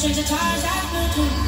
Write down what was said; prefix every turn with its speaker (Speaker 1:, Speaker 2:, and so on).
Speaker 1: change the tires after